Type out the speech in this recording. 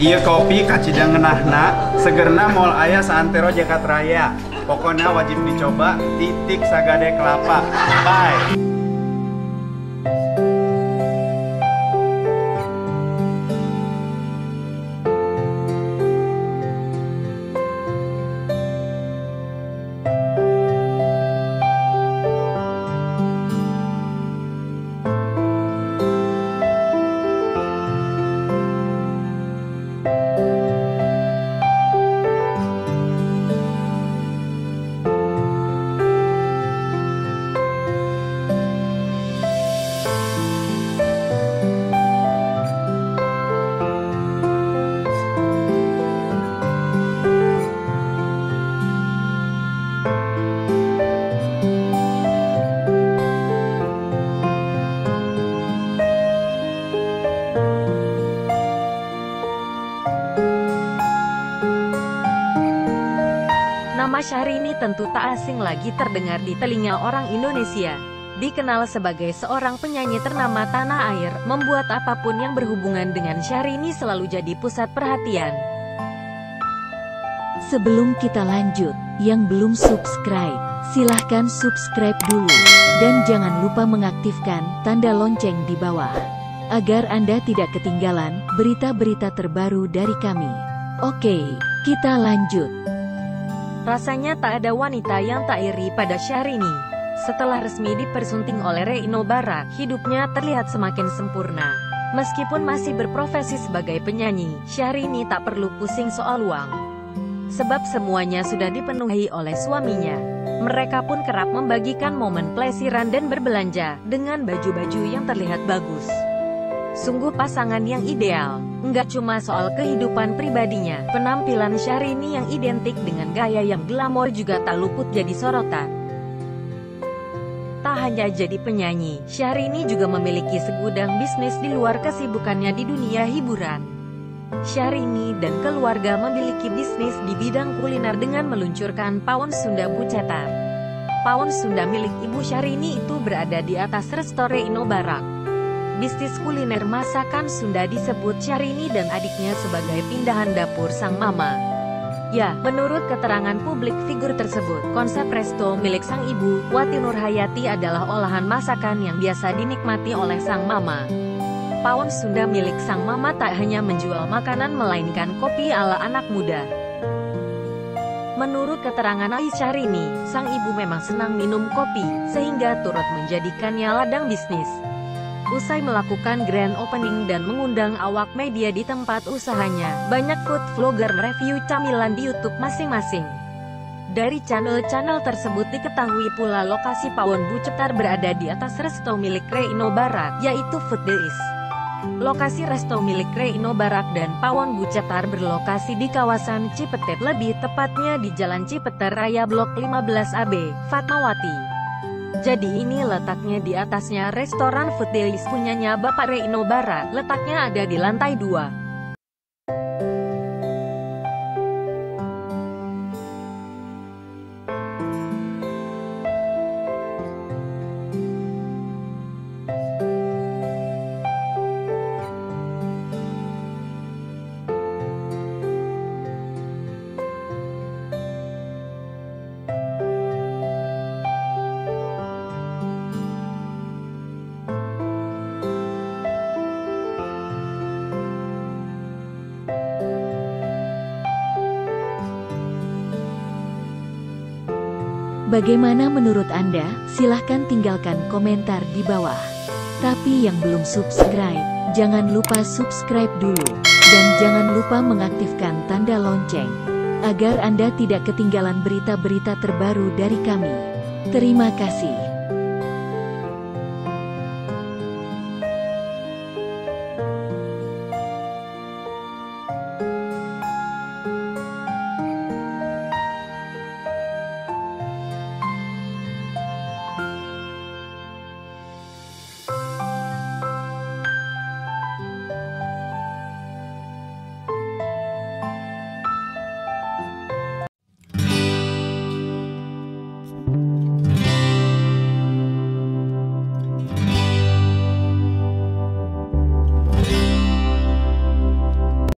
Iya kopi kacidang ngenahna, segerna mall ayah saantero Jakarta Raya. Pokoknya wajib dicoba, titik sagade kelapa. Bye. Syahrini tentu tak asing lagi terdengar di telinga orang Indonesia. Dikenal sebagai seorang penyanyi ternama tanah air, membuat apa pun yang berhubungan dengan Syahrini selalu jadi pusat perhatian. Sebelum kita lanjut, yang belum subscribe, silahkan subscribe dulu. Dan jangan lupa mengaktifkan tanda lonceng di bawah. Agar Anda tidak ketinggalan berita-berita terbaru dari kami. Oke, kita lanjut. Rasanya tak ada wanita yang tak iri pada Syahrini. Setelah resmi dipersunting oleh Reino Barak, hidupnya terlihat semakin sempurna. Meskipun masih berprofesi sebagai penyanyi, Syahrini tak perlu pusing soal uang. Sebab semuanya sudah dipenuhi oleh suaminya. Mereka pun kerap membagikan momen pelesiran dan berbelanja dengan baju-baju yang terlihat bagus. Sungguh pasangan yang ideal. Enggak cuma soal kehidupan pribadinya, penampilan Syahrini yang identik dengan gaya yang glamor juga tak luput jadi sorotan. Tak hanya jadi penyanyi, Syahrini juga memiliki segudang bisnis di luar kesibukannya di dunia hiburan. Syahrini dan keluarga memiliki bisnis di bidang kuliner dengan meluncurkan pawon Sunda Bucetar. Pawon Sunda milik Ibu Syahrini itu berada di atas resto Reino Barak. Bisnis kuliner masakan Sunda disebut Syahrini dan adiknya sebagai pindahan dapur sang mama. Ya, menurut keterangan publik figur tersebut, konsep resto milik sang ibu, Wati Nurhayati adalah olahan masakan yang biasa dinikmati oleh sang mama. Pawon Sunda milik sang mama tak hanya menjual makanan melainkan kopi ala anak muda. Menurut keterangan Aisyah Rini, sang ibu memang senang minum kopi, sehingga turut menjadikannya ladang bisnis. Usai melakukan grand opening dan mengundang awak media di tempat usahanya, banyak food vlogger mereview camilan di YouTube masing-masing. Dari channel-channel tersebut diketahui pula lokasi pawon bucetar berada di atas resto milik Reino Barak, yaitu Food Days. Lokasi resto milik Reino Barak dan Pawon Bucetar berlokasi di kawasan Cipete, lebih tepatnya di Jalan Cipete Raya Blok 15AB, Fatmawati. Jadi ini letaknya di atasnya restoran Days punyanya Bapak Reino Barat, letaknya ada di lantai 2. Bagaimana menurut Anda? Silahkan tinggalkan komentar di bawah. Tapi yang belum subscribe, jangan lupa subscribe dulu. Dan jangan lupa mengaktifkan tanda lonceng. Agar Anda tidak ketinggalan berita-berita terbaru dari kami. Terima kasih.